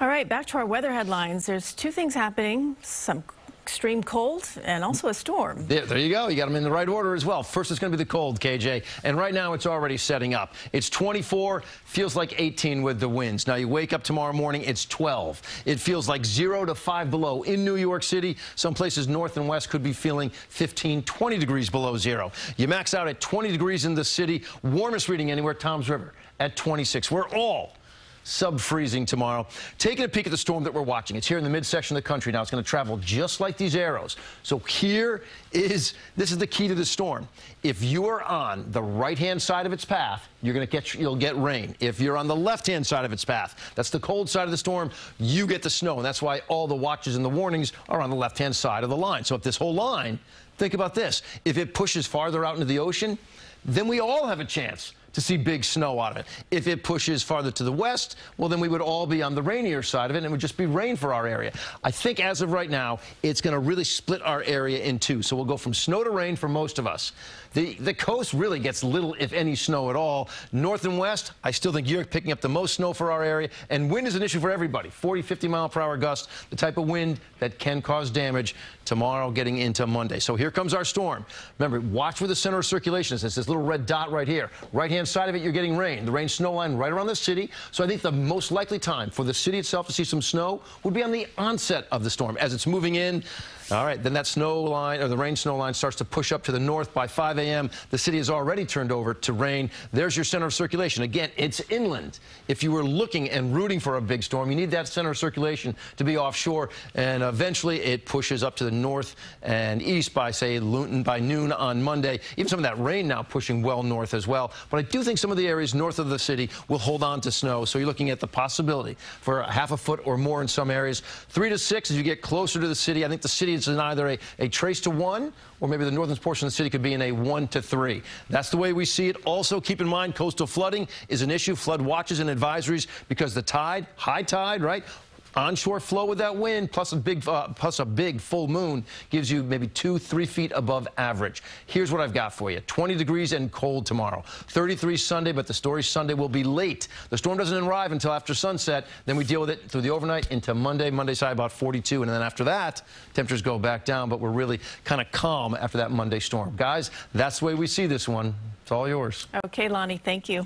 All right, back to our weather headlines. There's two things happening, some extreme cold and also a storm. There, there, you go. You got them in the right order as well. First, it's going to be the cold, KJ. And right now, it's already setting up. It's 24, feels like 18 with the winds. Now, you wake up tomorrow morning, it's 12. It feels like 0 to 5 below. In New York City, some places north and west could be feeling 15, 20 degrees below zero. You max out at 20 degrees in the city. Warmest reading anywhere, Toms River at 26. We're all sub-freezing tomorrow. Taking a peek at the storm that we're watching. It's here in the midsection of the country now. It's going to travel just like these arrows. So here is, this is the key to the storm. If you are on the right-hand side of its path, you're going to get, you'll get rain. If you're on the left-hand side of its path, that's the cold side of the storm, you get the snow. And that's why all the watches and the warnings are on the left-hand side of the line. So if this whole line, think about this. If it pushes farther out into the ocean, then we all have a chance to see big snow out of it. If it pushes farther to the west, well, then we would all be on the rainier side of it, and it would just be rain for our area. I think as of right now, it's going to really split our area in two. So we'll go from snow to rain for most of us. The, the coast really gets little, if any, snow at all. North and west, I still think you're picking up the most snow for our area. And wind is an issue for everybody. 40, 50 mile per hour gusts, the type of wind that can cause damage tomorrow getting into Monday. So here comes our storm. Remember, watch for the center of circulation. It's this little red dot right here. Right-hand side of it, you're getting rain. The rain snow line right around the city. So I think the most likely time for the city itself to see some snow would be on the onset of the storm. As it's moving in, all right, then that snow line, or the rain snow line, starts to push up to the north by 5 a.m. The city has already turned over to rain. There's your center of circulation. Again, it's inland. If you were looking and rooting for a big storm, you need that center of circulation to be offshore, and eventually it pushes up to the north and east by, say, Luton by noon on Monday. Even some of that rain now pushing well north as well. But I do think some of the areas north of the city will hold on to snow, so you're looking at the possibility for a half a foot or more in some areas. Three to six as you get closer to the city. I think the city it's in either a, a trace to one or maybe the northern portion of the city could be in a one to three. That's the way we see it. Also, keep in mind coastal flooding is an issue. Flood watches and advisories because the tide, high tide, right? Onshore flow with that wind, plus a big, uh, plus a big full moon, gives you maybe two, three feet above average. Here's what I've got for you: 20 degrees and cold tomorrow. 33 Sunday, but the story Sunday will be late. The storm doesn't arrive until after sunset. Then we deal with it through the overnight into Monday. Monday side about 42, and then after that, temperatures go back down. But we're really kind of calm after that Monday storm, guys. That's the way we see this one. It's all yours. Okay, Lonnie. Thank you.